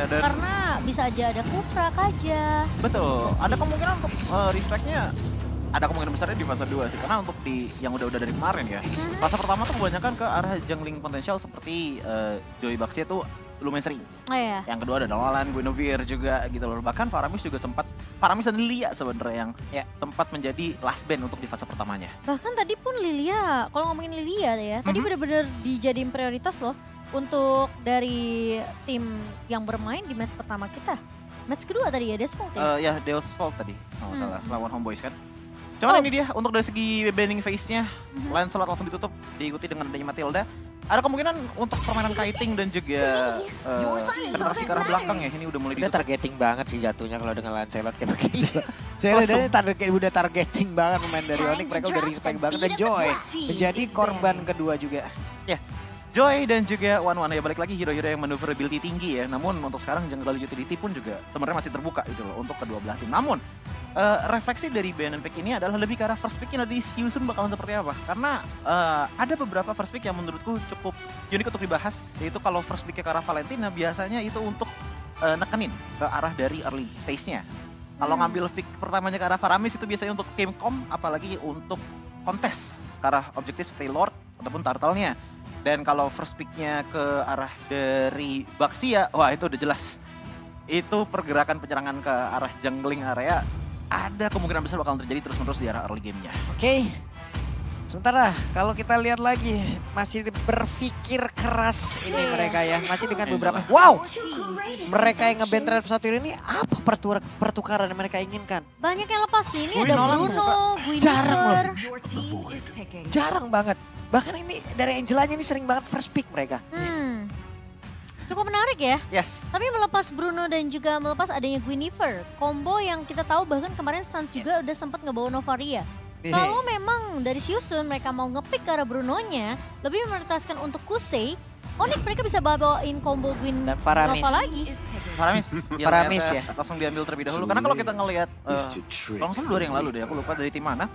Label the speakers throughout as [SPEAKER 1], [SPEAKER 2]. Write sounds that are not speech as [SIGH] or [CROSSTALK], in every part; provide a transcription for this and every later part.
[SPEAKER 1] Iya, dan
[SPEAKER 2] Karena bisa aja ada Kufra, Kaja.
[SPEAKER 1] betul. Ada kemungkinan untuk uh, respect-nya ada kemungkinan besarnya di fase 2 sih. Karena untuk di yang udah-udah dari kemarin ya.
[SPEAKER 2] Mhm.
[SPEAKER 1] Fase pertama tuh kebanyakan ke arah jungling potensial seperti uh, Joy Baxia tuh lumayan sering.
[SPEAKER 2] Oh iya.
[SPEAKER 1] Yang kedua ada Nolan, Guinevere juga gitu loh. Bahkan Faramis juga sempat Faramis dan Lilia sebenarnya yang
[SPEAKER 3] Ya.
[SPEAKER 1] sempat menjadi last band untuk di fase pertamanya.
[SPEAKER 2] Bahkan tadi pun Lilia, kalau ngomongin Lilia ya, tadi
[SPEAKER 1] Mhm.
[SPEAKER 2] bener-bener dijadiin prioritas loh untuk dari tim yang bermain di match pertama kita. Match kedua tadi ya, Desmond ya?
[SPEAKER 1] Eh ya Deus Vault tadi, kalau nggak
[SPEAKER 2] Hmm.
[SPEAKER 1] salah lawan Homeboys kan. Cuman
[SPEAKER 2] Oh.
[SPEAKER 1] ini dia untuk dari segi banning phase-nya,
[SPEAKER 2] Mhm.
[SPEAKER 1] Lancelot langsung ditutup diikuti dengan adanya Matilda. Ada kemungkinan untuk permainan kiting dan juga eh, penetrasi ke arah belakang ya. Ini udah mulai
[SPEAKER 3] Udah
[SPEAKER 1] ditutup.
[SPEAKER 3] targeting banget sih jatuhnya kalau dengan Lancelot kayak [LAUGHS] begitu.
[SPEAKER 1] Iya.
[SPEAKER 3] Saya
[SPEAKER 1] Langsung.
[SPEAKER 3] udah target udah targeting banget pemain dari Onyx mereka udah respect banget dan Joy menjadi korban kedua juga.
[SPEAKER 1] Joy dan juga One One ya balik lagi hero-hero yang maneuverability tinggi ya. Namun untuk sekarang jungle utility pun juga sebenarnya masih terbuka gitu loh untuk kedua belah tim. Namun eh, refleksi dari BNN pick ini adalah lebih ke arah first picknya di Siusun bakalan seperti apa. Karena eh, ada beberapa first pick yang menurutku cukup unik untuk dibahas. Yaitu kalau first picknya ke arah Valentina biasanya itu untuk eh, nekenin ke arah dari early phase-nya. Kalau
[SPEAKER 2] Hmm.
[SPEAKER 1] ngambil pick pertamanya ke arah Faramis itu biasanya untuk tim com apalagi untuk kontes ke arah objektif seperti Lord ataupun Turtle-nya. Dan kalau first pick-nya ke arah dari Baxia, wah itu udah jelas. Itu pergerakan penyerangan ke arah jungling area ada kemungkinan besar bakal terjadi terus-menerus di arah early game-nya.
[SPEAKER 3] Oke. Sementara kalau kita lihat lagi masih berpikir keras ini mereka ya. Masih dengan beberapa Wow, mereka yang ngeband Trap satu ini apa pertukaran pertukaran yang mereka inginkan?
[SPEAKER 2] Banyak yang lepas sih, ini ada Bruno,
[SPEAKER 3] Jarang loh. Jarang banget. Bahkan ini dari Angelanya ini sering banget first pick mereka.
[SPEAKER 2] Hmm. Cukup menarik ya.
[SPEAKER 1] Yes.
[SPEAKER 2] Tapi melepas Bruno dan juga melepas adanya Guinevere, combo yang kita tahu bahkan kemarin Suns juga udah sempat ngebawa Novaria. Kalau memang dari Siusun mereka mau ngepick ke arah Brunonya, lebih prioritaskan untuk Kusei, Onyx mereka bisa bawa-bawain combo
[SPEAKER 3] Dan Paramis.
[SPEAKER 2] Nova lagi.
[SPEAKER 1] Faramis. [LAUGHS] yang
[SPEAKER 3] Faramis
[SPEAKER 1] ternyata Langsung diambil terlebih dahulu. Karena kalau kita ngelihat nggak salah dua hari yang lalu deh, aku lupa dari tim mana.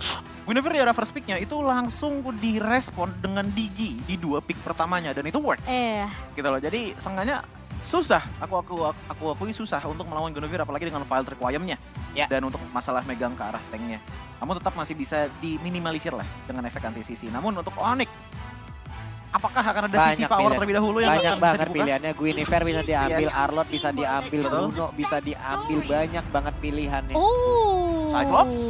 [SPEAKER 1] Guinevere di arah first pick-nya itu langsung direspon dengan Digi di dua pick pertamanya dan itu works.
[SPEAKER 2] Eh,
[SPEAKER 1] gitu loh. Jadi sengaja susah, aku aku aku akui susah untuk melawan Guinevere apalagi dengan file requirement-nya.
[SPEAKER 3] Ya.
[SPEAKER 1] Dan untuk masalah megang ke arah tanknya. Namun tetap masih bisa diminimalisir lah dengan efek anti sisi. Namun untuk Onyx apakah akan ada sisi
[SPEAKER 3] Banyak
[SPEAKER 1] power
[SPEAKER 3] pilihan.
[SPEAKER 1] terlebih dahulu yang
[SPEAKER 3] Banyak
[SPEAKER 1] bisa
[SPEAKER 3] banget
[SPEAKER 1] dibuka?
[SPEAKER 3] pilihannya. Guinevere bisa diambil,
[SPEAKER 1] Yes.
[SPEAKER 3] Arlot bisa diambil. Bruno bisa diambil. Banyak banget pilihannya.
[SPEAKER 2] oh,
[SPEAKER 1] Cyclops?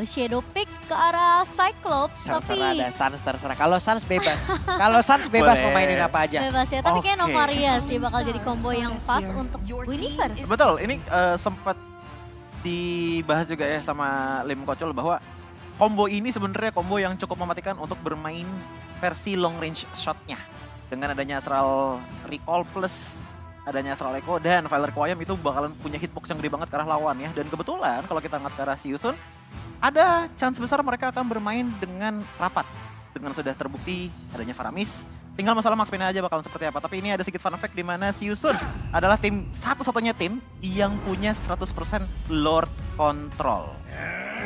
[SPEAKER 2] Shadow pick ke arah Cyclops,
[SPEAKER 3] Terserah
[SPEAKER 2] tapi
[SPEAKER 3] ada Sans terserah. Kalau Sans bebas. [LAUGHS] Kalau Sans bebas mau mainin apa aja.
[SPEAKER 2] bebas ya. Tapi kayak
[SPEAKER 1] Oke.
[SPEAKER 2] Novaria sih bakal jadi combo yang pas untuk Guinevere.
[SPEAKER 1] Betul, ini eh, sempat dibahas juga ya sama Lim Kocol bahwa combo ini sebenarnya combo yang cukup mematikan untuk bermain versi long range shotnya. Dengan adanya Astral Recall plus adanya Astral Echo dan Fire Requiem itu bakalan punya hitbox yang gede banget ke arah lawan ya. Dan kebetulan kalau kita ngeliat ke arah Siusun, ada chance besar mereka akan bermain dengan rapat. Dengan sudah terbukti adanya Faramis, tinggal masalah Max Payne aja bakalan seperti apa. Tapi ini ada sedikit fun fact di mana Siusun adalah tim satu-satunya tim yang punya 100% Lord Control.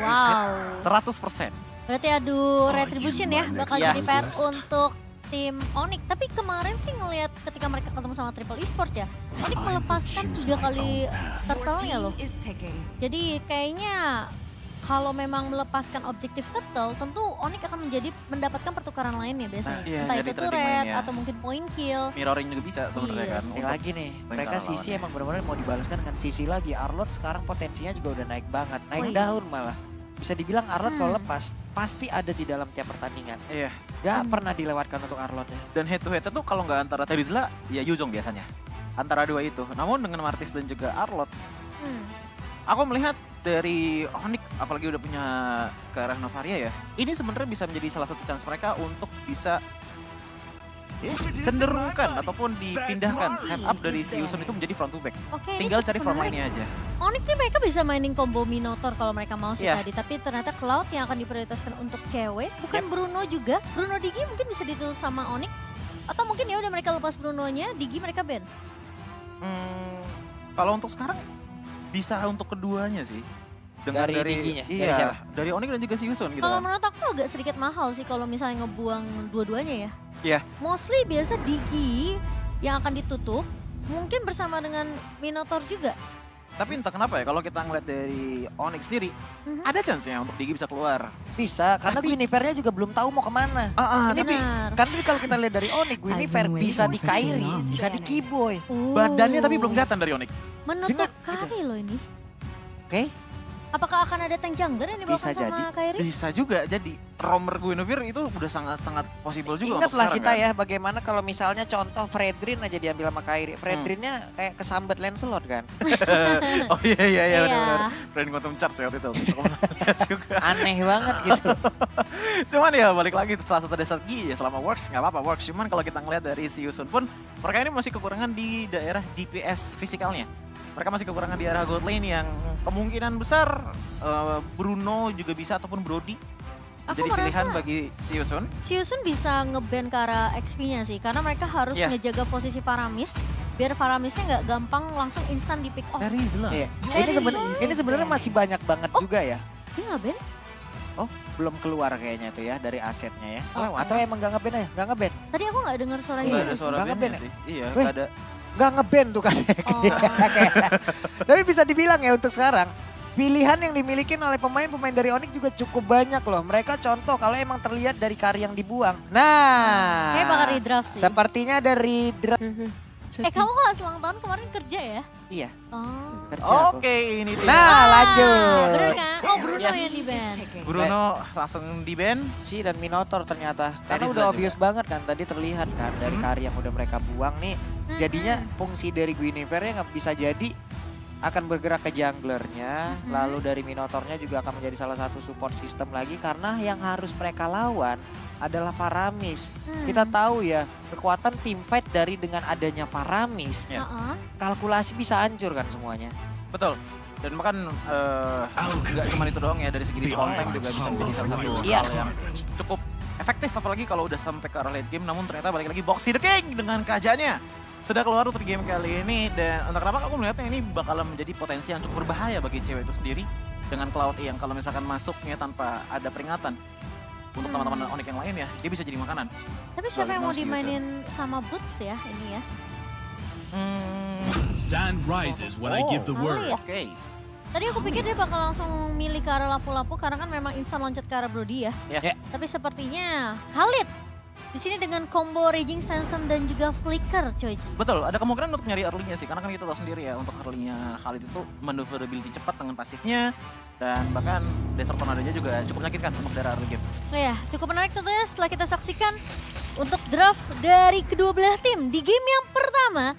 [SPEAKER 2] Wow.
[SPEAKER 1] 100%.
[SPEAKER 2] Berarti adu retribution ya bakal
[SPEAKER 1] Yes.
[SPEAKER 2] jadi PR untuk tim Onyx. Tapi kemarin sih ngelihat ketika mereka ketemu sama Triple Esports ya, Onyx melepaskan tiga kali turtle-nya loh. Jadi kayaknya kalau memang melepaskan objektif turtle, tentu Onyx akan menjadi mendapatkan pertukaran lainnya biasanya.
[SPEAKER 1] Nah, iya,
[SPEAKER 2] Entah itu turret
[SPEAKER 1] lainnya.
[SPEAKER 2] atau mungkin point kill.
[SPEAKER 1] Mirroring juga bisa sebenarnya
[SPEAKER 2] Yes.
[SPEAKER 1] kan.
[SPEAKER 3] Ini
[SPEAKER 1] untuk-
[SPEAKER 3] lagi nih, mereka sisi emang benar-benar mau dibalaskan dengan sisi lagi. Arlot sekarang potensinya juga udah naik banget, naik
[SPEAKER 2] Oh iya.
[SPEAKER 3] daun malah. Bisa dibilang Arlot kalau
[SPEAKER 2] Hmm.
[SPEAKER 3] lepas pasti ada di dalam tiap pertandingan.
[SPEAKER 1] Iya.
[SPEAKER 3] Gak
[SPEAKER 2] Hmm.
[SPEAKER 3] pernah dilewatkan untuk Arlot ya.
[SPEAKER 1] Dan head to head itu kalau nggak antara Terizla, ya Yuzong biasanya. Antara dua itu. Namun dengan Martis dan juga Arlot,
[SPEAKER 2] Hmm.
[SPEAKER 1] aku melihat dari Onyx apalagi udah punya ke arah Novaria ya. Ini sebenarnya bisa menjadi salah satu chance mereka untuk bisa cenderungkan ataupun dipindahkan setup dari si Yusuf itu menjadi front to back.
[SPEAKER 2] Oke, ini
[SPEAKER 1] Tinggal cari
[SPEAKER 2] menarik.
[SPEAKER 1] line-nya aja.
[SPEAKER 2] Onyx nih mereka bisa mainin combo Minotaur kalau mereka mau sih
[SPEAKER 1] Iya.
[SPEAKER 2] tadi. Tapi ternyata Cloud yang akan diprioritaskan untuk cewek. Bukan Bruno juga. Bruno Digi mungkin bisa ditutup sama Onyx. Atau mungkin ya udah mereka lepas Brunonya, Digi mereka ban.
[SPEAKER 1] Hmm, kalau untuk sekarang bisa untuk keduanya sih. Dengan
[SPEAKER 3] Dari
[SPEAKER 1] dari,
[SPEAKER 3] Diginya? Dari
[SPEAKER 1] Iya,
[SPEAKER 3] siapa?
[SPEAKER 1] dari Onyx dan juga si Yusun gitu
[SPEAKER 2] Kalau
[SPEAKER 1] kan.
[SPEAKER 2] menurut aku tuh agak sedikit mahal sih kalau misalnya ngebuang dua-duanya ya.
[SPEAKER 1] Iya.
[SPEAKER 2] Mostly biasa Digi yang akan ditutup mungkin bersama dengan Minotaur juga.
[SPEAKER 1] Tapi entah kenapa ya kalau kita ngeliat dari Onyx sendiri,
[SPEAKER 2] Mhm.
[SPEAKER 1] ada chance-nya untuk Digi bisa keluar.
[SPEAKER 3] Bisa, karena
[SPEAKER 1] Tapi-
[SPEAKER 3] Guinevere-nya juga belum tahu mau ke mana.
[SPEAKER 1] Ah, ah,
[SPEAKER 3] Ini
[SPEAKER 1] tapi
[SPEAKER 2] Benar.
[SPEAKER 3] Kan kalau kita lihat dari Onyx, Guinevere bisa di Kairi, bisa di Keyboy.
[SPEAKER 2] Oh.
[SPEAKER 1] badannya tapi belum kelihatan dari Onyx.
[SPEAKER 2] Menutup
[SPEAKER 3] Dengar, gitu.
[SPEAKER 2] Kari loh ini.
[SPEAKER 3] Oke,
[SPEAKER 2] Apakah akan ada tank jungler yang dibawakan
[SPEAKER 3] Bisa
[SPEAKER 2] sama
[SPEAKER 3] jadi.
[SPEAKER 2] Kairi?
[SPEAKER 1] Bisa juga jadi roamer Guinevere itu udah sangat-sangat possible juga untuk
[SPEAKER 3] ingatlah kita
[SPEAKER 1] kan.
[SPEAKER 3] ya bagaimana kalau misalnya contoh Fredrin aja diambil sama Kairi. Fredrinnya kayak kesambet Lancelot kan. [LAUGHS]
[SPEAKER 1] oh iya iya iya
[SPEAKER 2] Iya.
[SPEAKER 1] benar-benar. Brand Quantum Charge ya waktu itu. [LAUGHS] Juga.
[SPEAKER 3] Aneh banget gitu. [LAUGHS]
[SPEAKER 1] Cuman ya balik lagi salah satu strategi ya selama works nggak apa-apa works. Cuman kalau kita ngeliat dari si Yusun pun mereka ini masih kekurangan di daerah DPS fisikalnya. Mereka masih kekurangan di area gold lane yang kemungkinan besar eh, Bruno juga bisa ataupun Brody
[SPEAKER 2] Aku
[SPEAKER 1] jadi pilihan bagi si Yusun.
[SPEAKER 2] Ciusun bisa nge-ban ke arah XP-nya sih. Karena mereka harus
[SPEAKER 1] Iya.
[SPEAKER 2] ngejaga posisi Faramis. Biar Faramisnya nggak gampang langsung instan di pick off.
[SPEAKER 1] Dari Zla.
[SPEAKER 3] Iya.
[SPEAKER 2] Dari
[SPEAKER 3] Ini seben-
[SPEAKER 2] Zul.
[SPEAKER 3] ini sebenarnya masih banyak banget
[SPEAKER 2] Oh.
[SPEAKER 3] juga ya.
[SPEAKER 2] Dia nggak ban?
[SPEAKER 3] Belum keluar kayaknya tuh ya dari asetnya ya.
[SPEAKER 1] Oh,
[SPEAKER 3] Atau emang gak ngeband aja? Gak ngeband?
[SPEAKER 2] Tadi aku nggak dengar suara
[SPEAKER 3] Iya.
[SPEAKER 1] Nggak ada
[SPEAKER 2] Ciusun.
[SPEAKER 1] suara
[SPEAKER 3] Nggak
[SPEAKER 1] bandnya
[SPEAKER 3] nge-ban
[SPEAKER 1] sih. Iya, nggak ada.
[SPEAKER 3] Gak ngeband tuh kan.
[SPEAKER 2] Oh. [LAUGHS]
[SPEAKER 3] Tapi bisa dibilang ya untuk sekarang. Pilihan yang dimiliki oleh pemain-pemain dari Onyx juga cukup banyak loh. Mereka contoh kalau emang terlihat dari kari yang dibuang. Nah.
[SPEAKER 2] Kayak bakal redraft sih.
[SPEAKER 3] Sepertinya dari
[SPEAKER 2] Eh kamu kalau selang tahun kemarin kerja ya?
[SPEAKER 3] Iya.
[SPEAKER 2] Oh.
[SPEAKER 3] kerja.
[SPEAKER 1] Oke, ini dia.
[SPEAKER 3] Nah, lanjut.
[SPEAKER 2] Bener kan? Oh Bruno
[SPEAKER 3] Yes.
[SPEAKER 2] yang di ban.
[SPEAKER 1] Bruno langsung di ban.
[SPEAKER 3] Si dan Minotaur ternyata. Karena
[SPEAKER 1] Dari
[SPEAKER 3] udah obvious banget kan tadi terlihat kan dari
[SPEAKER 1] Hmm.
[SPEAKER 3] kari yang udah mereka buang nih. Jadinya fungsi dari Guinevere nggak bisa jadi akan bergerak ke junglernya,
[SPEAKER 2] Mm-mm.
[SPEAKER 3] lalu dari Minotaurnya juga akan menjadi salah satu support system lagi karena yang harus mereka lawan adalah Paramis.
[SPEAKER 2] Hmm.
[SPEAKER 3] Kita tahu ya, kekuatan tim fight dari dengan adanya Paramis,
[SPEAKER 1] Ya.
[SPEAKER 2] Heeh.
[SPEAKER 3] kalkulasi bisa hancur kan semuanya.
[SPEAKER 1] Betul. Dan bahkan eh, nggak cuma itu doang ya dari segi diskon tank juga bisa menjadi salah satu
[SPEAKER 3] Iya.
[SPEAKER 1] hal yang cukup efektif apalagi kalau udah sampai ke arah late game namun ternyata balik lagi Boxy the King dengan kajannya sudah keluar untuk game kali ini dan entah kenapa aku melihatnya ini bakalan menjadi potensi yang cukup berbahaya bagi cewek itu sendiri dengan Cloud yang kalau misalkan masuknya tanpa ada peringatan untuk
[SPEAKER 2] Hmm.
[SPEAKER 1] teman-teman Onyx yang lain ya dia bisa jadi makanan.
[SPEAKER 2] Tapi siapa yang mau dimainin sama Boots ya ini ya?
[SPEAKER 1] Hmm,
[SPEAKER 4] Sun rises when I give the
[SPEAKER 2] Oh,
[SPEAKER 4] word.
[SPEAKER 2] iya.
[SPEAKER 1] Oke.
[SPEAKER 2] Tadi aku pikir dia bakal langsung milih ke arah lapu-lapu karena kan memang instan loncat ke arah Brody ya.
[SPEAKER 1] Ya.
[SPEAKER 3] Ya.
[SPEAKER 2] Tapi sepertinya Khalid di sini dengan combo Raging Sandstorm dan juga Flicker coy.
[SPEAKER 1] Betul, ada kemungkinan untuk nyari early-nya sih, karena kan kita tahu sendiri ya untuk early-nya Khalid itu maneuverability cepat dengan pasifnya, dan bahkan Desert Tornado-nya juga cukup menyakitkan untuk daerah early game.
[SPEAKER 2] Nah ya, cukup menarik tentunya setelah kita saksikan untuk draft dari kedua belah tim di game yang pertama.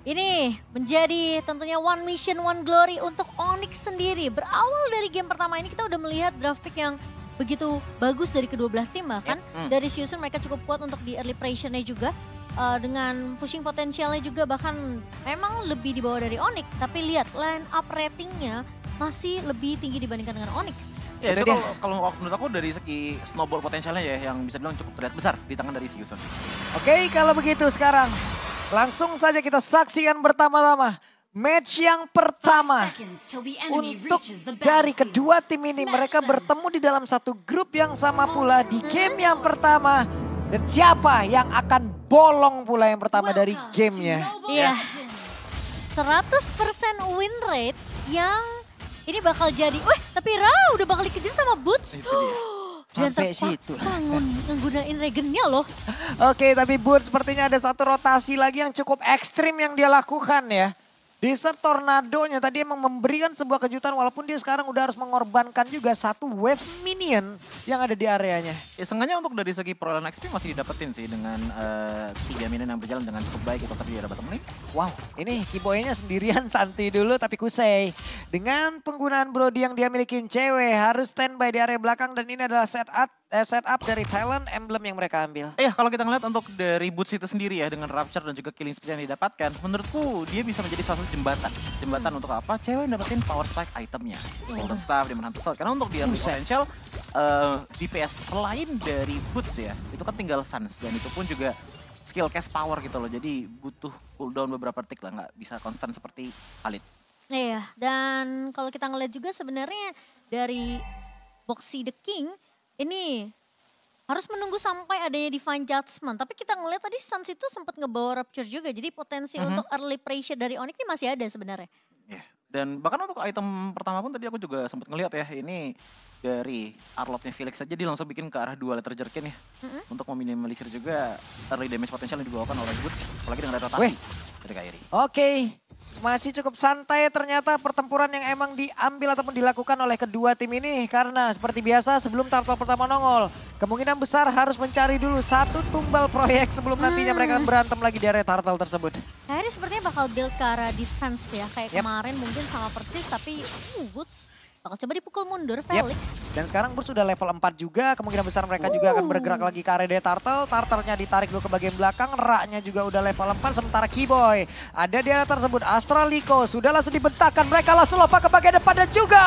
[SPEAKER 2] Ini menjadi tentunya one mission, one glory untuk Onyx sendiri. Berawal dari game pertama ini kita udah melihat draft pick yang begitu bagus dari kedua belah tim bahkan.
[SPEAKER 1] Hmm.
[SPEAKER 2] Dari Siusun mereka cukup kuat untuk di early pressure-nya juga. Eh, dengan pushing potensialnya juga bahkan memang lebih di bawah dari Onyx. Tapi lihat line up ratingnya masih lebih tinggi dibandingkan dengan Onyx.
[SPEAKER 1] Ya
[SPEAKER 3] Itu
[SPEAKER 1] kalau, kalau menurut aku dari segi snowball potensialnya ya yang bisa bilang cukup terlihat besar di tangan dari Siusun.
[SPEAKER 3] Oke, kalau begitu sekarang langsung saja kita saksikan bersama-tama match yang pertama. Untuk dari kedua tim ini mereka bertemu di dalam satu grup yang sama pula di game yang pertama. Dan siapa yang akan bolong pula yang pertama dari gamenya?
[SPEAKER 2] Iya. 100% win rate yang ini bakal jadi, weh tapi Ra udah bakal dikejar sama Boots. Dan [GASPS]
[SPEAKER 3] Sampai situ.
[SPEAKER 2] terpaksa ngun- nggunain regennya loh. [LAUGHS]
[SPEAKER 3] Oke, tapi Bud sepertinya ada satu rotasi lagi yang cukup ekstrim yang dia lakukan ya. Desert Tornadonya tadi emang memberikan sebuah kejutan walaupun dia sekarang udah harus mengorbankan juga satu wave minion yang ada di areanya.
[SPEAKER 1] Ya sengaja untuk dari segi perolehan XP masih didapetin sih dengan eh, tiga minion yang berjalan dengan cukup baik itu tadi di bottom lane.
[SPEAKER 3] Wow, ini Kiboynya sendirian [LAUGHS] santai dulu tapi kusei. Dengan penggunaan Brody yang dia milikin cewek harus standby di area belakang dan ini adalah setup eh, setup dari talent emblem yang mereka ambil.
[SPEAKER 1] Eh kalau kita ngeliat untuk dari Boots itu sendiri ya dengan Rapture dan juga Killing Spree yang didapatkan, menurutku dia bisa menjadi salah satu jembatan. Jembatan untuk apa? Cewek dapetin power spike itemnya. Golden Staff, Demon Hunter. Karena untuk dia
[SPEAKER 3] Buset.
[SPEAKER 1] potential eh, DPS selain dari Boots ya, itu kan tinggal Suns dan itu pun juga skill cast power gitu loh. Jadi butuh cooldown beberapa detik lah, nggak bisa konstan seperti Khalid.
[SPEAKER 2] Iya, dan kalau kita ngeliat juga sebenarnya dari Boxy the King ini harus menunggu sampai adanya divine judgment. Tapi kita ngeliat tadi Suns itu sempat ngebawa Rapture juga. Jadi potensi mm -hmm. untuk early pressure dari Onyx ini masih ada sebenarnya.
[SPEAKER 1] Yeah. Dan bahkan untuk item pertama pun tadi aku juga sempat ngeliat ya, ini dari Arlotnya Felix saja dia langsung bikin ke arah dua letter jerkin ya. Mm -hmm. Untuk meminimalisir juga early damage potensial yang dibawakan oleh Woods. Apalagi dengan rotasi dari Kairi.
[SPEAKER 3] Oke, okay. Masih cukup santai ternyata pertempuran yang emang diambil ataupun dilakukan oleh kedua tim ini. Karena seperti biasa sebelum turtle pertama nongol, kemungkinan besar harus mencari dulu satu tumbal proyek sebelum nantinya mereka hmm. berantem lagi di area turtle tersebut.
[SPEAKER 2] Kairi sepertinya bakal build ke arah defense ya. Kayak yep. kemarin mungkin sama persis tapi uh, Woods bakal coba dipukul mundur Felix. Yep.
[SPEAKER 3] Dan sekarang Bur sudah level 4 juga, kemungkinan besar mereka uh. juga akan bergerak lagi ke area dari Turtle. Turtle-nya ditarik dulu ke bagian belakang, Ra-nya juga udah level 4, sementara Keyboy ada di area tersebut. Astraliko sudah langsung dibentakan, mereka langsung lompat ke bagian depan dan juga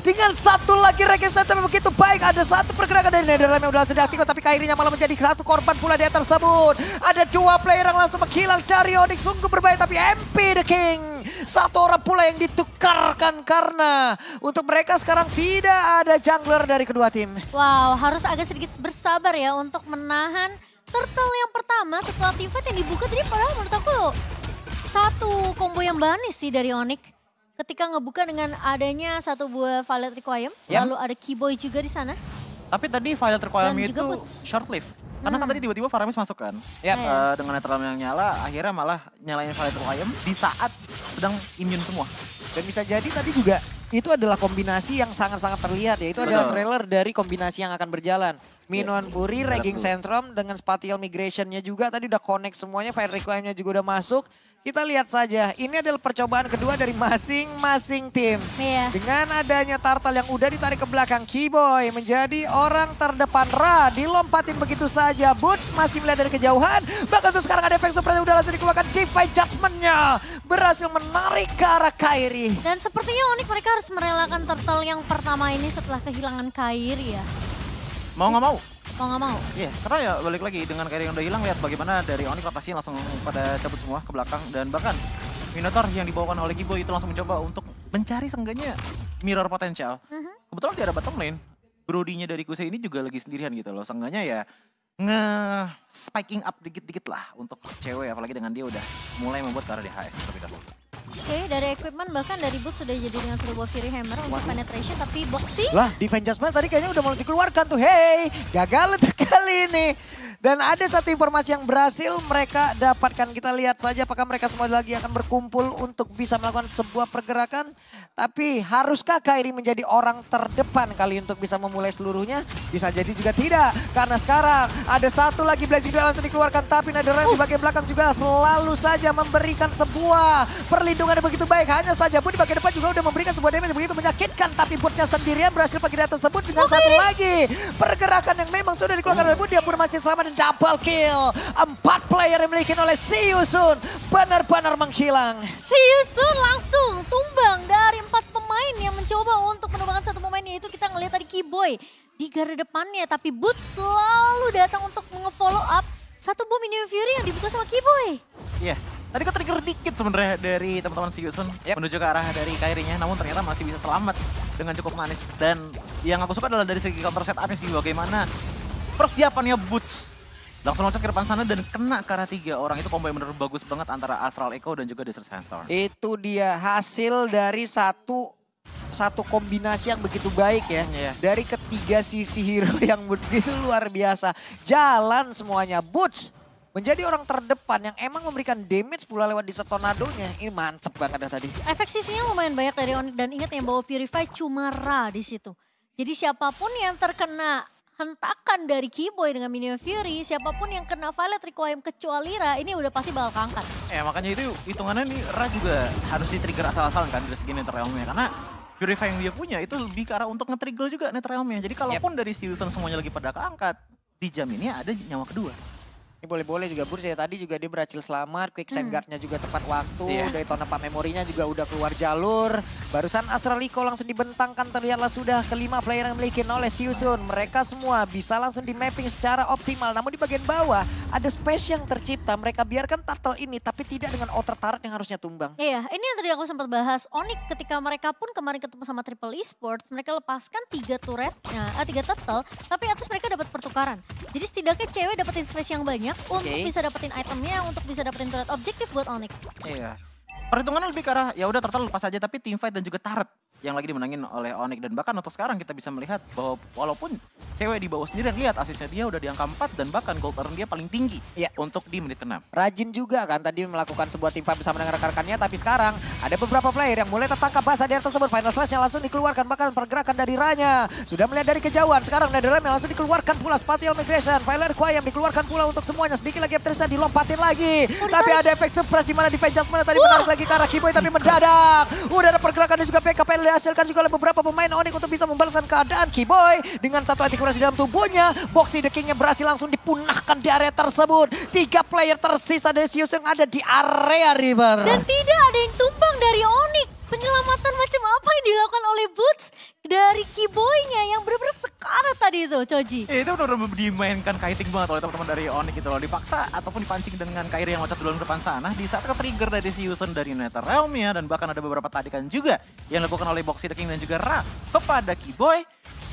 [SPEAKER 3] dengan satu lagi Regenerator begitu baik. Ada satu pergerakan dari Netherlands yang udah langsung diaktifkan, tapi Kairinya malah menjadi satu korban pula di atas tersebut. Ada dua player yang langsung menghilang dari Onyx, sungguh berbahaya, tapi MP The King. Satu orang pula yang ditukarkan karena untuk mereka sekarang tidak ada jungler dari kedua tim.
[SPEAKER 2] Wow, harus agak sedikit bersabar ya untuk menahan turtle yang pertama setelah team fight yang dibuka tadi padahal menurut aku satu combo yang banis sih dari Onyx. Ketika ngebuka dengan adanya satu buah Violet Requiem, yep. lalu ada Keyboy juga di sana.
[SPEAKER 1] Tapi tadi Violet Requiem itu short live. Karena kan hmm. tadi tiba-tiba Faramis masuk kan. Yep. Uh, dengan netral yang nyala, akhirnya malah nyalain Violet Requiem di saat sedang immune semua.
[SPEAKER 3] Dan bisa jadi tadi juga itu adalah kombinasi yang sangat-sangat terlihat ya. Itu adalah trailer dari kombinasi yang akan berjalan. Minuan Puri, Regging Centrum dengan Spatial Migration-nya juga tadi udah connect semuanya, Fire Requiem-nya juga udah masuk. Kita lihat saja, ini adalah percobaan kedua dari masing-masing tim. Iya. Dengan adanya Tartal yang udah ditarik ke belakang, Keyboy menjadi orang terdepan. Ra dilompatin begitu saja, Boot masih melihat dari kejauhan. Bahkan tuh sekarang ada efek super yang udah langsung dikeluarkan. Divine Judgment-nya berhasil menarik ke arah Kairi.
[SPEAKER 2] Dan sepertinya unik mereka harus merelakan Turtle yang pertama ini setelah kehilangan Kairi ya.
[SPEAKER 1] Mau nggak mau?
[SPEAKER 2] Mau nggak mau?
[SPEAKER 1] Iya, yeah, karena ya balik lagi dengan Kairi yang udah hilang, lihat bagaimana dari Onyx rotasi langsung pada cabut semua ke belakang. Dan bahkan Minotaur yang dibawakan oleh Gibo itu langsung mencoba untuk mencari sengganya mirror potensial. Mm -hmm. Kebetulan di arah bottom lane, Brodinya dari Kuse ini juga lagi sendirian gitu loh. Sengganya ya nge-spiking up dikit-dikit lah untuk cewek apalagi dengan dia udah mulai membuat karena DHS terlebih dahulu.
[SPEAKER 2] Oke, okay, dari equipment bahkan dari boot sudah jadi dengan sebuah Fury Hammer untuk penetration tapi boxing.
[SPEAKER 3] Lah, defense Jasmine tadi kayaknya udah mau dikeluarkan tuh. Hey, gagal untuk [LAUGHS] kali ini. Dan ada satu informasi yang berhasil mereka dapatkan. Kita lihat saja apakah mereka semua lagi akan berkumpul untuk bisa melakukan sebuah pergerakan. Tapi haruskah Kairi menjadi orang terdepan kali untuk bisa memulai seluruhnya? Bisa jadi juga tidak. Karena sekarang ada satu lagi Blazing Duel langsung dikeluarkan. Tapi Netherrealm uh. di bagian belakang juga selalu saja memberikan sebuah perlindungan yang begitu baik. Hanya saja pun di bagian depan juga udah memberikan sebuah damage yang begitu menyakitkan. Tapi Bootnya sendirian berhasil pagi tersebut dengan oh, satu lagi. Pergerakan yang memang sudah dikeluarkan oleh Boot. Dia pun masih selamat double kill. Empat player yang dimiliki oleh Siusun benar-benar menghilang.
[SPEAKER 2] Siusun langsung tumbang dari empat pemain yang mencoba untuk menumbangkan satu pemain yaitu kita ngelihat tadi Keyboy di garda depannya. Tapi Boot selalu datang untuk nge-follow up satu bom Minion Fury yang dibuka sama Keyboy.
[SPEAKER 1] Iya, yeah. Tadi ke trigger dikit sebenarnya dari teman-teman Siusun yep. menuju ke arah dari Kairinya, namun ternyata masih bisa selamat dengan cukup manis. Dan yang aku suka adalah dari segi counter setupnya sih bagaimana persiapannya Boots langsung loncat ke depan sana dan kena ke arah tiga orang. Itu combo yang benar bagus banget antara Astral Echo dan juga Desert Sandstorm.
[SPEAKER 3] Itu dia hasil dari satu satu kombinasi yang begitu baik ya. Yeah. Dari ketiga sisi hero [LAUGHS] yang begitu luar biasa. Jalan semuanya. Boots menjadi orang terdepan yang emang memberikan damage pula lewat di tornadonya. Ini mantep banget dah tadi.
[SPEAKER 2] Efek sisinya lumayan banyak dari Onyx dan ingat yang bawa Purify cuma Ra di situ. Jadi siapa pun yang terkena hentakan dari Keyboy dengan Minion Fury, siapa pun yang kena Violet Requiem kecuali Ra, ini udah pasti bakal keangkat.
[SPEAKER 1] Ya makanya itu hitungannya nih Ra juga harus di-trigger asal-asalan kan dari segi netherrealm karena Purify yang dia punya itu lebih ke arah untuk nge-trigger juga netherrealm Jadi kalaupun yep. dari Siusan semuanya lagi pada keangkat, dijaminnya ada nyawa kedua.
[SPEAKER 3] Ini boleh-boleh juga Burs ya. Tadi juga dia berhasil selamat. Quick send hmm. guard-nya juga tepat waktu. Yeah. Dari Tonapa memorinya juga udah keluar jalur. Barusan Astraliko langsung dibentangkan. Terlihatlah sudah kelima player yang memiliki oleh Siusun. Mereka semua bisa langsung di mapping secara optimal. Namun di bagian bawah ada space yang tercipta. Mereka biarkan turtle ini tapi tidak dengan outer turret yang harusnya tumbang.
[SPEAKER 2] Iya, ini yang tadi aku sempat bahas. Onyx ketika mereka pun kemarin ketemu sama Triple Esports. Mereka lepaskan tiga turret, eh, tiga turtle. Tapi atas mereka dapat pertukaran. Jadi setidaknya cewek dapetin space yang banyak untuk bisa dapetin itemnya, untuk bisa dapetin turret objektif buat Onyx.
[SPEAKER 1] Iya. Perhitungannya lebih ke arah ya udah turtle lepas aja tapi team fight dan juga turret yang lagi dimenangin oleh Onyx dan bahkan untuk sekarang kita bisa melihat bahwa walaupun cewek di bawah sendiri lihat asisnya dia udah di angka 4 dan bahkan gold earn dia paling tinggi ya. untuk di menit ke-6.
[SPEAKER 3] Rajin juga kan tadi melakukan sebuah tim fight bersama dengan rekan-rekannya tapi sekarang ada beberapa player yang mulai tertangkap bahasa di tersebut. Final slash yang langsung dikeluarkan bahkan pergerakan dari Ranya. Sudah melihat dari kejauhan sekarang Netherlands yang langsung dikeluarkan pula Spatial Migration. Final yang dikeluarkan pula untuk semuanya. Sedikit lagi Teresa dilompatin lagi. Oh, tapi ada efek surprise di mana defense Jasmine tadi menarik lagi ke arah Kiboy tapi mendadak. Udah ada pergerakan dan juga PKP yang dihasilkan juga oleh beberapa pemain Onyx untuk bisa membalaskan keadaan Kiboy dengan satu antikurasi dalam tubuhnya. Boxy the King-nya berhasil langsung dipunahkan di area tersebut. Tiga player tersisa dari Sius yang ada di area River.
[SPEAKER 2] Dan tidak ada yang tumbang dari Onyx penyelamatan macam apa yang dilakukan oleh Boots dari Kiboy-nya yang benar-benar sekarat tadi itu, Choji.
[SPEAKER 1] Ya, itu benar-benar dimainkan kiting banget oleh teman-teman dari Onyx gitu loh. Dipaksa ataupun dipancing dengan Kairi yang loncat duluan depan sana. Di saat ke-trigger dari si Yusun dari Netherrealm ya. Dan bahkan ada beberapa tadikan juga yang dilakukan oleh Boxy the King dan juga Ra kepada Kiboy.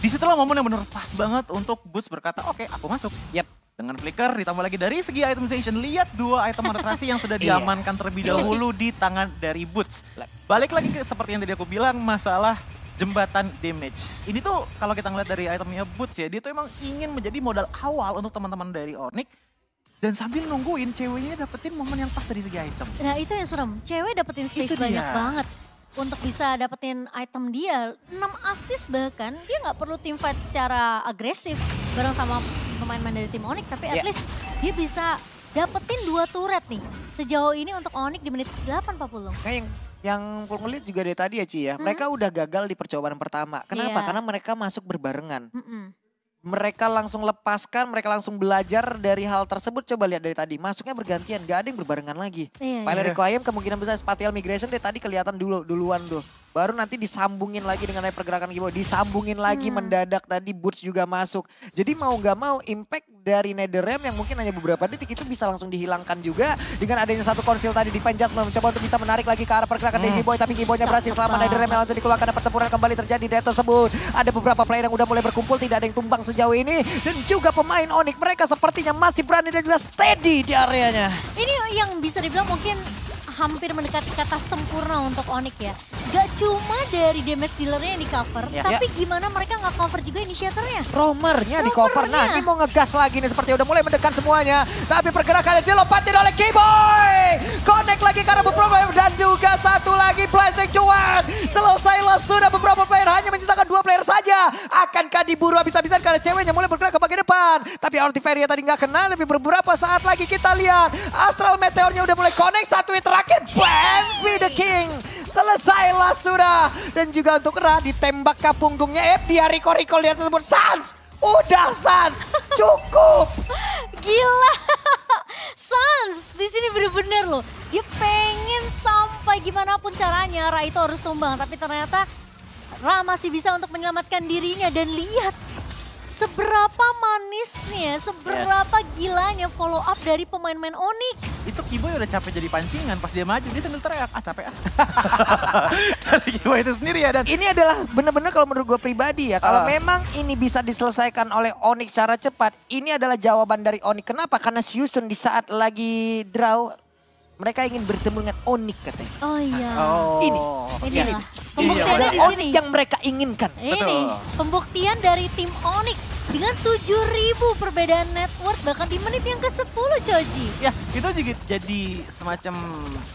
[SPEAKER 1] Di situlah momen yang benar pas banget untuk Boots berkata, oke okay, aku masuk.
[SPEAKER 3] Yap.
[SPEAKER 1] Dengan flicker ditambah lagi dari segi itemization, lihat dua item monetisasi yang sudah [LAUGHS] iya. diamankan terlebih dahulu di tangan dari Boots. Balik lagi ke seperti yang tadi aku bilang, masalah jembatan damage. Ini tuh kalau kita ngeliat dari itemnya Boots ya, dia tuh emang ingin menjadi modal awal untuk teman-teman dari Onyx. Dan sambil nungguin ceweknya dapetin momen yang pas dari segi item.
[SPEAKER 2] Nah itu yang serem, cewek dapetin space itu banyak dia. banget untuk bisa dapetin item dia. 6 assist bahkan, dia nggak perlu team fight secara agresif bareng sama pemain-pemain dari tim Onyx, tapi at yeah. least dia bisa dapetin dua turret nih. Sejauh ini untuk Onyx di menit 8.40.
[SPEAKER 3] Kayak yang yang ngeliat juga dari tadi ya Ci ya, hmm? mereka udah gagal di percobaan pertama. Kenapa? Yeah. Karena mereka masuk berbarengan. Mm -mm mereka langsung lepaskan, mereka langsung belajar dari hal tersebut. Coba lihat dari tadi, masuknya bergantian, gak ada yang berbarengan lagi. Iya, Pilot iya. Ayam kemungkinan besar spatial migration dari tadi kelihatan dulu duluan tuh. Baru nanti disambungin lagi dengan pergerakan Kibo, disambungin lagi hmm. mendadak tadi Boots juga masuk. Jadi mau nggak mau impact dari Netherrealm yang mungkin hanya beberapa detik itu bisa langsung dihilangkan juga dengan adanya satu konsil tadi di Vengeance mencoba untuk bisa menarik lagi ke arah pergerakan hmm. dari Kiboy tapi Kiboynya berhasil selama Netherrealm yang langsung dikeluarkan dan pertempuran kembali terjadi di tersebut. Ada beberapa player yang udah mulai berkumpul tidak ada yang tumbang sejauh ini dan juga pemain Onyx mereka sepertinya masih berani dan juga steady di areanya.
[SPEAKER 2] Ini yang bisa dibilang mungkin hampir mendekati kata sempurna untuk Onyx ya. Gak cuma dari damage dealernya yang di cover, ya. tapi ya. gimana mereka nggak cover juga initiatornya?
[SPEAKER 3] Romernya di cover. Nah ini mau ngegas lagi nih seperti udah mulai mendekat semuanya. Tapi pergerakannya dilompatin oleh Keyboy. Connect lagi karena beberapa dan juga satu lagi plastic cuan. Selesai sudah beberapa player hanya menyisakan dua player saja. Akankah diburu habis-habisan karena ceweknya mulai bergerak ke bagian depan. Tapi Artiferia tadi nggak kena, tapi beberapa saat lagi kita lihat Astral Meteornya udah mulai connect. Satu hit terakhir, Bambi the King. Selesailah sudah. Dan juga untuk Ra ditembak ke punggungnya. Eh, dia Riko-Riko lihat tersebut. Sans! Udah Sans! Cukup! [LAUGHS]
[SPEAKER 2] Gila! Sans di sini bener-bener loh. Dia pengen sampai gimana pun caranya Ra itu harus tumbang. Tapi ternyata Ra masih bisa untuk menyelamatkan dirinya. Dan lihat seberapa manisnya, seberapa yes. gilanya follow up dari pemain-pemain Onyx.
[SPEAKER 1] Itu Kiboy udah capek jadi pancingan pas dia maju, dia sambil teriak, ah capek ah. [LAUGHS] dari Kiboy itu sendiri ya. Dan
[SPEAKER 3] ini adalah benar-benar kalau menurut gue pribadi ya, kalau uh. memang ini bisa diselesaikan oleh Onyx secara cepat, ini adalah jawaban dari Onyx. Kenapa? Karena Siusun di saat lagi draw mereka ingin bertemu dengan Onik katanya.
[SPEAKER 2] Oh iya.
[SPEAKER 3] Oh. Ini.
[SPEAKER 2] Ini. ini.
[SPEAKER 3] Pembuktian dari Onik yang mereka inginkan.
[SPEAKER 2] Ini. Betul. Pembuktian dari tim Onik dengan 7000 perbedaan network bahkan di menit yang ke-10 Joji.
[SPEAKER 1] Ya, itu juga jadi semacam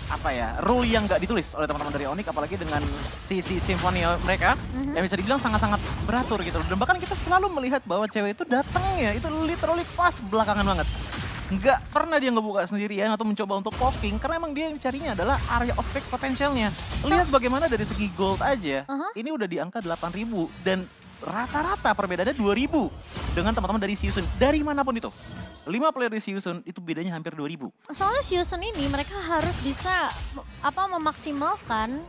[SPEAKER 1] apa ya, rule yang gak ditulis oleh teman-teman dari Onik apalagi dengan sisi simfoni mereka mm -hmm. yang bisa dibilang sangat-sangat beratur gitu. Dan bahkan kita selalu melihat bahwa cewek itu datang ya, itu literally pas belakangan banget nggak pernah dia ngebuka sendirian atau mencoba untuk poking karena emang dia yang carinya adalah area of fake potensialnya. Lihat bagaimana dari segi gold aja, uh -huh. ini udah di angka 8000 dan rata-rata perbedaannya 2000 dengan teman-teman dari Siusun dari mana pun itu. 5 player di Siusun itu bedanya hampir 2000.
[SPEAKER 2] Soalnya Siusun ini mereka harus bisa apa memaksimalkan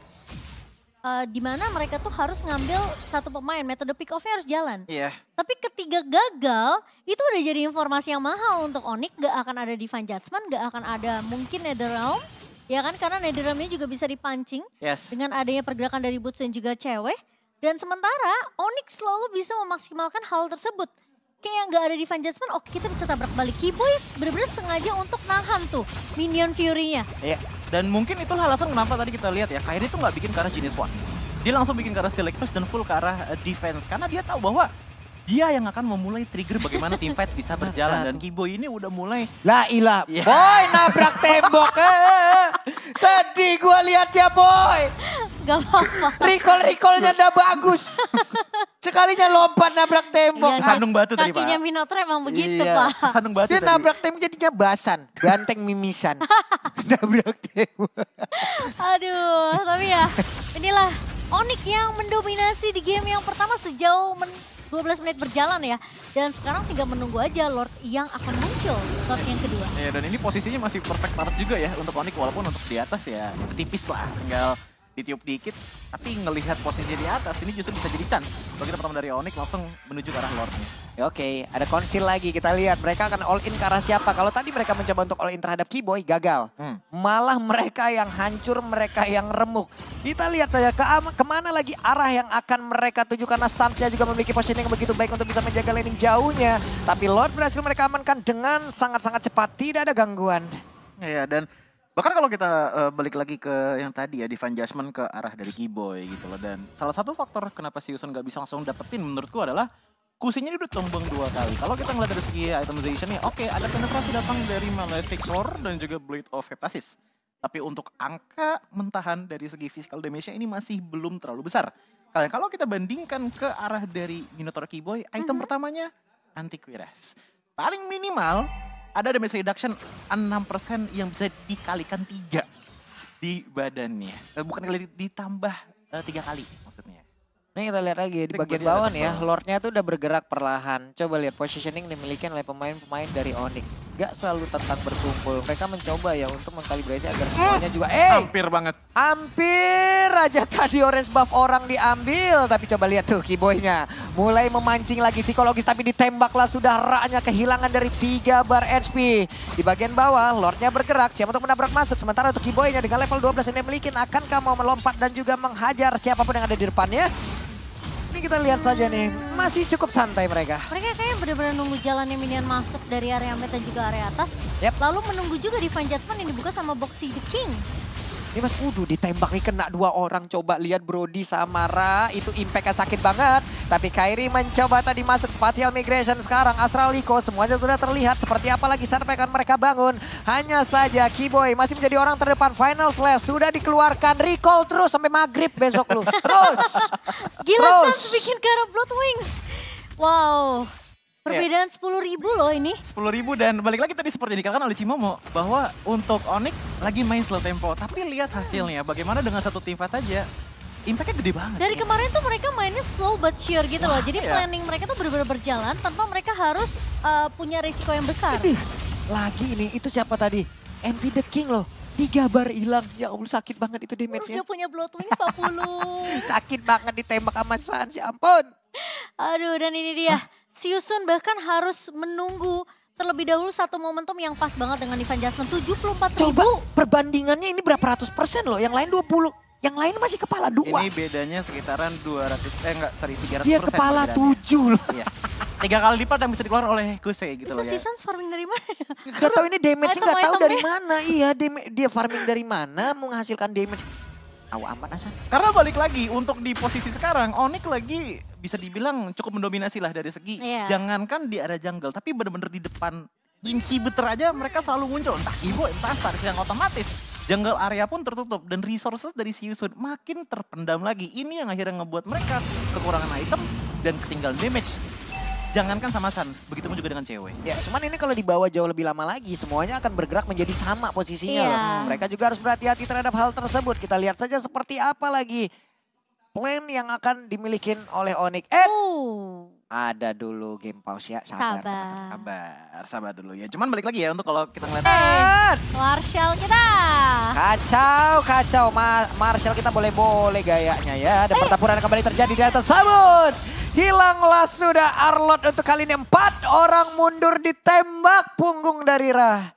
[SPEAKER 2] uh, di mana mereka tuh harus ngambil satu pemain, metode pick off-nya harus jalan.
[SPEAKER 1] Iya. Yeah.
[SPEAKER 2] Tapi ketiga gagal, itu udah jadi informasi yang mahal untuk Onyx, gak akan ada Divine Judgment, gak akan ada mungkin Netherrealm, ya kan? Karena Netherrealm-nya juga bisa dipancing
[SPEAKER 1] yes.
[SPEAKER 2] dengan adanya pergerakan dari Boots dan juga cewek. Dan sementara Onyx selalu bisa memaksimalkan hal tersebut. kayak nggak ada Divine Judgment, oke kita bisa tabrak balik. Keyboys bener-bener sengaja untuk nahan tuh minion Fury-nya.
[SPEAKER 3] Iya.
[SPEAKER 1] Dan mungkin itulah alasan kenapa tadi kita lihat ya, Kairi itu nggak bikin ke arah Genius One. Dia langsung bikin ke arah Steel dan full ke arah uh, defense. Karena dia tahu bahwa dia yang akan memulai trigger bagaimana team fight bisa berjalan. Dan Kiboy ini udah mulai
[SPEAKER 3] La ilah.
[SPEAKER 1] Ya.
[SPEAKER 3] Boy nabrak tembok. Eh, Sedih gua lihat ya boy.
[SPEAKER 2] Gak apa-apa.
[SPEAKER 3] Recall-recallnya udah bagus. Sekalinya lompat nabrak tembok.
[SPEAKER 2] Iya,
[SPEAKER 1] Kesandung batu tadi,
[SPEAKER 2] Kakinya
[SPEAKER 1] Pak.
[SPEAKER 2] Minotaur emang begitu,
[SPEAKER 1] iya,
[SPEAKER 2] Pak.
[SPEAKER 1] Sandung batu
[SPEAKER 3] Dia
[SPEAKER 1] tadi.
[SPEAKER 3] nabrak tembok jadinya basan. Ganteng mimisan. [LAUGHS] nabrak tembok.
[SPEAKER 2] Aduh, tapi ya inilah Onyx yang mendominasi di game yang pertama sejauh men 12 menit berjalan ya. Dan sekarang tinggal menunggu aja Lord yang akan muncul Lord yang kedua.
[SPEAKER 1] Ya, dan ini posisinya masih perfect banget juga ya untuk Onyx walaupun untuk di atas ya tipis lah, tinggal ditiup dikit. Tapi ngelihat posisi di atas ini justru bisa jadi chance bagi teman-teman dari Onyx langsung menuju ke arah Lordnya.
[SPEAKER 3] Ya, Oke, ada konsil lagi. Kita lihat mereka akan all in ke arah siapa. Kalau tadi mereka mencoba untuk all in terhadap Keyboy, gagal.
[SPEAKER 1] Hmm.
[SPEAKER 3] Malah mereka yang hancur, mereka yang remuk. Kita lihat saja ke ke mana lagi arah yang akan mereka tuju. Karena Sunsnya juga memiliki positioning yang begitu baik untuk bisa menjaga laning jauhnya. Tapi Lord berhasil mereka amankan dengan sangat-sangat cepat. Tidak ada gangguan.
[SPEAKER 1] Iya dan bahkan kalau kita eh, balik lagi ke yang tadi ya Divine Judgment ke arah dari Keyboy gitu loh dan salah satu faktor kenapa si Yusun gak bisa langsung dapetin menurutku adalah kusinya udah tumbang dua kali. Kalau kita ngeliat dari segi itemization nih, oke ada penetrasi datang dari Malefic Roar dan juga Blade of Heptasis. Tapi untuk angka mentahan dari segi physical damage-nya ini masih belum terlalu besar. Kalian kalau kita bandingkan ke arah dari Minotaur Keyboy, item pertamanya Antiquiras. Paling minimal ada damage reduction 6% yang bisa dikalikan tiga di badannya. Eh, bukan kali ditambah eh, tiga kali maksudnya.
[SPEAKER 3] Nih kita lihat lagi di
[SPEAKER 1] Ini
[SPEAKER 3] bagian bawah nih ya. Lordnya tuh udah bergerak perlahan. Coba lihat positioning dimiliki oleh pemain-pemain dari Onyx. Gak selalu tentang berkumpul. Mereka mencoba ya untuk mengkalibrasi agar semuanya juga... Eh!
[SPEAKER 1] Hampir banget.
[SPEAKER 3] Hampir aja [LAUGHS] tadi orange buff orang diambil. Tapi coba lihat tuh keyboynya. Mulai memancing lagi psikologis tapi ditembaklah sudah raknya kehilangan dari 3 bar HP. Di bagian bawah Lordnya bergerak siap untuk menabrak masuk. Sementara untuk keyboynya dengan level 12 yang dia miliki akankah mau melompat dan juga menghajar siapa pun yang ada di depannya. Ini kita lihat saja nih, masih cukup santai mereka.
[SPEAKER 2] Mereka kayaknya benar-benar nunggu jalannya minion masuk dari area mid dan juga area atas.
[SPEAKER 3] Yep.
[SPEAKER 2] Lalu menunggu juga Divine Judgment yang dibuka sama Boxy the King.
[SPEAKER 3] Ini mas, uduh ditembak nih kena dua orang. Coba lihat Brody sama Ra, itu impactnya sakit banget. Tapi Kairi mencoba tadi masuk spatial migration sekarang. Astraliko semuanya sudah terlihat seperti apa lagi sampai akan mereka bangun. Hanya saja Keyboy masih menjadi orang terdepan. Final Slash sudah dikeluarkan. Recall terus sampai maghrib besok lu. [LAUGHS] Terus.
[SPEAKER 2] Gila
[SPEAKER 3] Terus.
[SPEAKER 2] Bikin ke arah Blood Wings. Wow. Perbedaan 10 ribu loh ini.
[SPEAKER 1] 10 ribu dan balik lagi tadi seperti dikatakan oleh Cimomo bahwa untuk Onyx lagi main slow tempo. Tapi lihat hasilnya bagaimana dengan satu tim fight aja. Impactnya gede banget.
[SPEAKER 2] Dari kemarin tuh mereka mainnya slow but sure gitu loh.
[SPEAKER 1] Wah,
[SPEAKER 2] Jadi
[SPEAKER 1] iya.
[SPEAKER 2] planning mereka tuh benar-benar berjalan tanpa mereka harus uh, punya risiko yang besar.
[SPEAKER 3] Idih, lagi ini, itu siapa tadi? MP The King loh. Tiga bar hilang. Ya Allah sakit banget itu damage-nya.
[SPEAKER 2] dia punya Blood Wings 40. [LAUGHS]
[SPEAKER 3] Sakit banget ditembak sama Sans, ya ampun.
[SPEAKER 2] Aduh dan ini dia. Si Yusun bahkan harus menunggu terlebih dahulu satu momentum yang pas banget dengan Ivan Jasmine. 74
[SPEAKER 3] Coba
[SPEAKER 2] ribu.
[SPEAKER 3] perbandingannya ini berapa ratus persen loh. Yang lain 20. Yang lain masih kepala dua.
[SPEAKER 1] Ini bedanya sekitaran 200, eh enggak, sorry 300
[SPEAKER 3] Dia kepala tujuh loh.
[SPEAKER 1] Iya. Tiga kali lipat yang bisa dikeluarkan oleh Kuse gitu
[SPEAKER 2] Itu
[SPEAKER 1] loh ya.
[SPEAKER 2] Sans farming dari mana ya?
[SPEAKER 3] Gak tahu ini damage-nya gak tahu dari
[SPEAKER 2] Item-itemnya.
[SPEAKER 3] mana. Iya dia farming dari mana menghasilkan damage. Tahu amat Hasan.
[SPEAKER 1] Karena balik lagi untuk di posisi sekarang Onyx lagi bisa dibilang cukup mendominasi lah dari segi
[SPEAKER 2] Iya.
[SPEAKER 1] jangankan di area jungle tapi bener-bener di depan inhibitor aja mereka selalu muncul. Entah Ibo entah Stars yang otomatis. Jungle area pun tertutup dan resources dari si Yusun makin terpendam lagi. Ini yang akhirnya ngebuat mereka kekurangan item dan ketinggalan damage. Jangankan sama Sans begitu pun juga dengan cewek
[SPEAKER 3] Ya, cuman ini kalau dibawa jauh lebih lama lagi, semuanya akan bergerak menjadi sama posisinya. Loh. Mereka juga harus berhati-hati terhadap hal tersebut. Kita lihat saja seperti apa lagi plan yang akan dimiliki oleh Onyx. Eh,
[SPEAKER 2] Oh,
[SPEAKER 3] ada dulu game pause ya, sabar.
[SPEAKER 2] sabar.
[SPEAKER 1] sabar sabar dulu ya cuman balik lagi ya untuk kalau kita ngeliat
[SPEAKER 3] Eh,
[SPEAKER 2] Marshall kita.
[SPEAKER 3] Kacau, kacau. Ma Marshall kita boleh-boleh gayanya ya. Dan pertempuran kembali terjadi di atas sabut. Hilanglah sudah Arlot untuk kali ini. Empat orang mundur ditembak punggung dari Rah.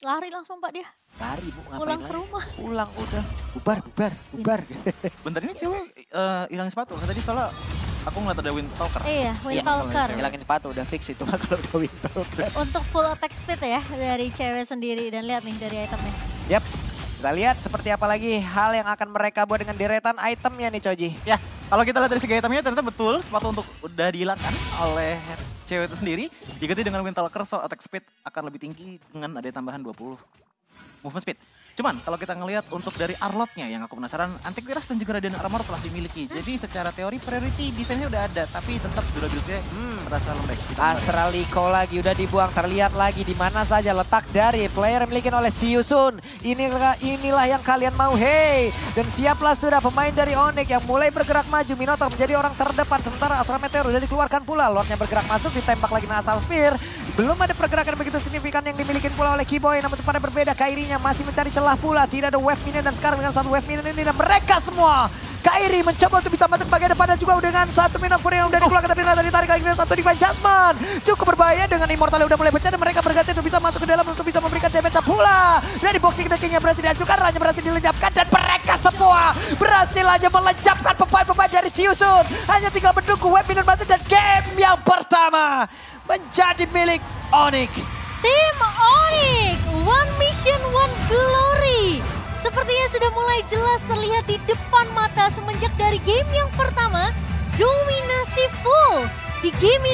[SPEAKER 2] Lari langsung Pak dia.
[SPEAKER 3] Lari bu, ngapain
[SPEAKER 2] Pulang ke
[SPEAKER 3] lari?
[SPEAKER 2] rumah.
[SPEAKER 3] Pulang udah. Bubar, bubar, bubar.
[SPEAKER 1] bentar ini cewek eh, hilang sepatu tadi soalnya Aku ngeliat ada Windtalker.
[SPEAKER 2] Iya, Windtalker.
[SPEAKER 3] Hilangin sepatu udah fix itu mah kalau udah Windtalker.
[SPEAKER 2] Untuk full attack speed ya dari cewek sendiri. Dan lihat nih dari itemnya.
[SPEAKER 3] Yap, kita lihat seperti apa lagi hal yang akan mereka buat dengan deretan itemnya nih Coji.
[SPEAKER 1] Ya, kalau kita lihat dari segi itemnya ternyata betul sepatu untuk udah dihilangkan oleh cewek itu sendiri. Diganti dengan Windtalker, so attack speed akan lebih tinggi dengan ada tambahan 20 movement speed. Cuman kalau kita ngelihat untuk dari Arlotnya yang aku penasaran, Antiquiras dan juga Radiant Armor telah dimiliki. Jadi secara teori priority defense-nya udah ada, tapi tetap durability-nya hmm, terasa lembek.
[SPEAKER 3] Astral Liko lagi udah dibuang, terlihat lagi di mana saja letak dari player yang dimiliki oleh Siusun. Inilah inilah yang kalian mau, hey! Dan siaplah sudah pemain dari Onyx yang mulai bergerak maju. Minotaur menjadi orang terdepan, sementara Astral Meteor udah dikeluarkan pula. Lordnya bergerak masuk, ditembak lagi dengan Asal Spear. Belum ada pergerakan begitu signifikan yang dimiliki pula oleh Kiboy, namun pada berbeda Kairinya masih mencari celah pula. Tidak ada wave minion dan sekarang dengan satu wave minion ini dan mereka semua. Kairi mencoba untuk bisa masuk bagian depan dan juga dengan satu minum yang udah dikeluarkan tapi ternyata ditarik lagi dengan satu divine judgment. Cukup berbahaya dengan immortal yang udah mulai pecah dan mereka berganti untuk bisa masuk ke dalam untuk bisa memberikan damage pula. Dari boxing deckingnya berhasil dihancurkan, hanya berhasil dilenyapkan dan mereka semua berhasil aja melenyapkan pemain-pemain dari Siusun. Hanya tinggal menunggu wave minion masuk dan game yang pertama menjadi milik Onyx.
[SPEAKER 2] Tim Onyx, one mission, one glory. Sepertinya sudah mulai jelas terlihat di depan mata semenjak dari game yang pertama, dominasi full di game ini.